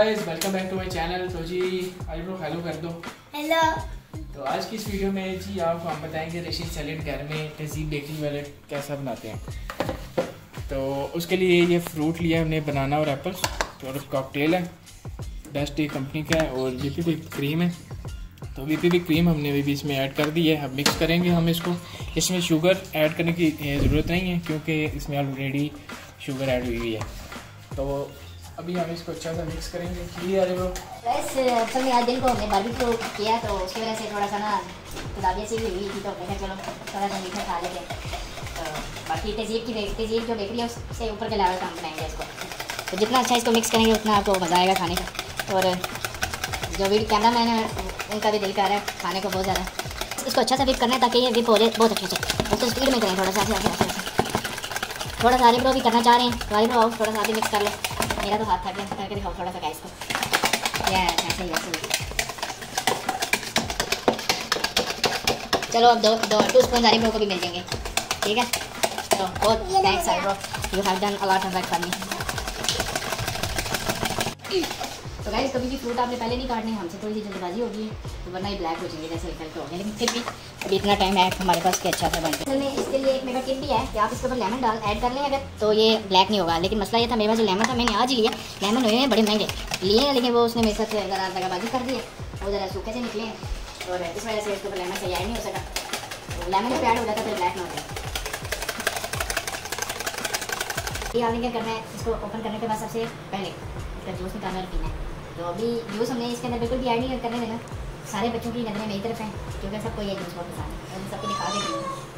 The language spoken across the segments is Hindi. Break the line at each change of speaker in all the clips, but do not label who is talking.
Guys welcome back to my channel तो जी आई ब्रो हेलो कर दो।
हेलो
तो आज की इस वीडियो में जी आपको हम बताएँगे रशीद सैलेड घर में तहजीब बेकरी वाले कैसा बनाते हैं। तो उसके लिए ये फ्रूट लिया हमने बनाना और एप्पल तो और कॉकटेल है। बेस्ट कंपनी का है और वी पी क्रीम है। तो वी पी क्रीम हमने भी इसमें ऐड कर दी है। अब मिक्स करेंगे हम इसको। इसमें शुगर ऐड करने की ज़रूरत नहीं है क्योंकि इसमें ऑलरेडी शुगर ऐड हुई हुई है। तो अभी हम इसको अच्छा सा मिक्स करेंगे क्लियर है वो।
बस असल में आज दिन को हमने बारबेक्यू किया तो उसकी वजह से थोड़ा सा ना खुदाबियत सी हुई थी तो मैंने चलो थोड़ा सा मीठा खा लेते तो बाकी तहजीब की तहजीब जो बेकरी है, उससे ऊपर के लेवल का हम बनाएँगे इसको। तो जितना अच्छा इसको मिक्स करेंगे, उतना आपको मज़ा आएगा खाने का। और जो भी कैमरा मैन है, उनका भी दिल कर रहा है, खाने को बहुत ज़्यादा। इसको अच्छा सा विप करना है ताकि ये विप हो जाए, बहुत अच्छे से। उसको स्पीड में करें, थोड़ा सा थोड़ा सा आरिब्रो भी करना चाह रहे हैं तो आरिब्रो थोड़ा सा मिक्स कर लो। मेरा तो हाथ थक गया करके दिखाओ थोड़ा सा गैस को या ऐसे ही ऐसे चलो अब दो दो टू स्पून सारे ब्रो को भी मिल जाएँगे ठीक है तो बहुत thanks you have done a lot of work for me तो गाइस कभी भी फ्रूट आपने पहले नहीं काटने, हमसे थोड़ी सी जल्दबाजी होगी तो वरना ही ब्लैक हो जाएँगे, जैसे तो हो गया। लेकिन फिर भी, अभी इतना टाइम है, हमारे पास कि अच्छा सा बनता है इसके लिए एक मेरा टिप भी है कि आप इसके ऊपर लेमन डाल ऐड कर लें अगर तो ये ब्लैक नहीं होगा। लेकिन मसला ये था, मेरे पास जो लेमन था, मैंने आज ही लिया। लेमन हुए हैं बड़े महँगे लिए हैं, लेकिन वो उसने मेरे साथ ज़रा दगाबाजी कर दी है। वो ज़रा सूखे से निकले हैं। और इस वजह से इसके ऊपर लेमन सही नहीं हो सका। लेमन जब ऐड हो जाता तो ब्लैक ना हो ये आपने क्या करना है इसको ओपन करने के बाद सबसे पहले इसका जूस निकालना और पीना है तो अभी जूस हमने इसके अंदर बिल्कुल भी ऐड नहीं करने देना सारे बच्चों की नज़रें मेरी तरफ़ हैं क्योंकि सबको ये जूस बहुत पसंद है तो सबको दिखा देंगे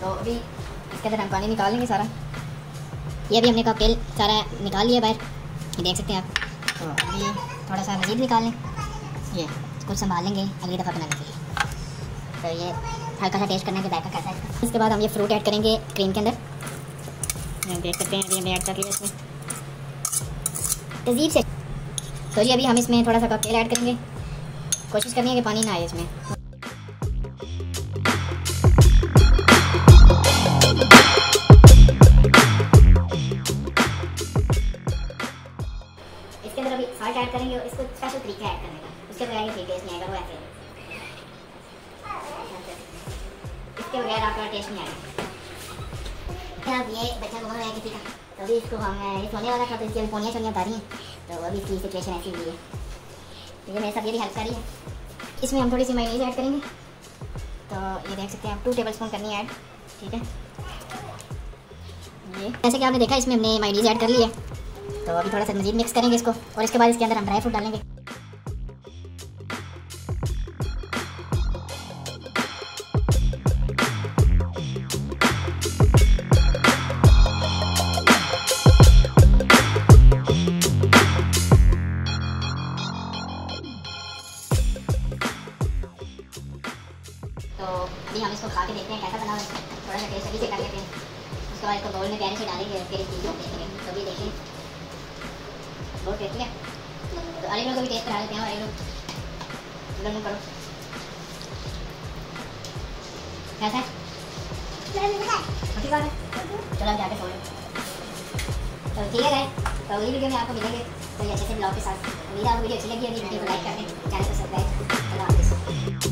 तो अभी इसके अंदर हम पानी निकाल लेंगे सारा ये अभी हमने कॉकटेल सारा निकाल लिया बाहर देख सकते हैं आप तो अभी थोड़ा सा मज़ीद निकाल लें ये इसको संभाल लेंगे अगली दफ़ा बनाने के लिए तो ये हल्का सा टेस्ट करने के जायका कैसा है। इसके बाद हम ये फ्रूट ऐड करेंगे क्रीम के अंदर। देख सकते हैं, अभी हमने ऐड कर लिया इसमें। तजीब से। तो जी, अभी हम इसमें थोड़ा सा कॉकटेल ऐड करेंगे। कोशिश करनी है कि पानी ना आए इसमें। इसके अंदर अभी साल्ट ऐड करेंगे और इसको स्पेशल तरीका ऐड करने का। उसके बगैर ये टेस्ट नहीं आएगा वो ऐसे इसके बगैर आपका टेस्ट नहीं आएगा। अब ये बच्चा घूम रहा है किसी का तो अभी इसको हम, ये सोने वाला था तो इसकी अभी पोनियाँ सोनियाँ उतारी हैं। तो अभी इसकी सिचुएशन ऐसी हुई है। तो ये मेरे साथ ये भी हेल्प करी है। इसमें हम थोड़ी सी माइनीज ऐड करेंगे। तो ये देख सकते हैं आप टू टेबल स्पून करनी है ऐड ठीक है? ये, जैसे कि आपने देखा, इसमें हमने माइनीज ऐड कर ली है। तो अभी थोड़ा सा मजीद मिक्स करेंगे इसको, और इसके बाद इसके अंदर हम ड्राई फ्रूट डालेंगे। हम इसको खा के देखते हैं कैसा बना है। थोड़ा सा टेस्ट अभी से कर लेते हैं। उसके बाद इसको बाउल में प्यारे से डालेंगे फिर इसकी चीज़ देखेंगे। तो भी देखिए बहुत टेस्टी है। तो अरे लोग भी टेस्ट करा देते हैं, अरे लोग। करो। कैसा है? चलो जाके सो तो ठीक है तो अगली वीडियो में आपको मिलेंगे। कोई अच्छे से ब्लॉग के साथ। उम्मीद आपको वीडियो अच्छी लगी होगी। वीडियो को लाइक कर चैनल को सब्सक्राइब